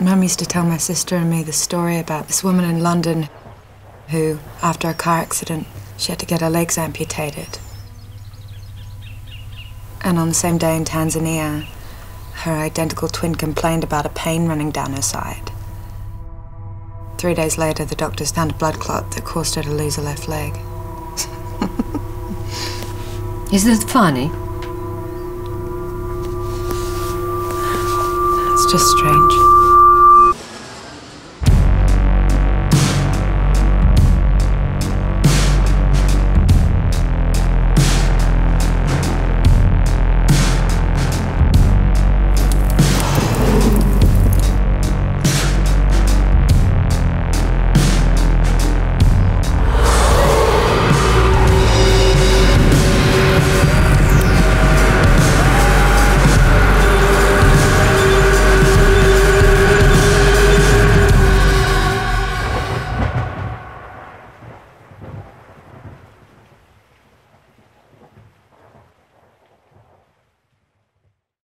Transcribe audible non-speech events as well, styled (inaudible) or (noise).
Mum used to tell my sister and me the story about this woman in London who, after a car accident, she had to get her legs amputated. And on the same day in Tanzania, her identical twin complained about a pain running down her side. Three days later, the doctors found a blood clot that caused her to lose her left leg. (laughs) Is this funny? It's just strange.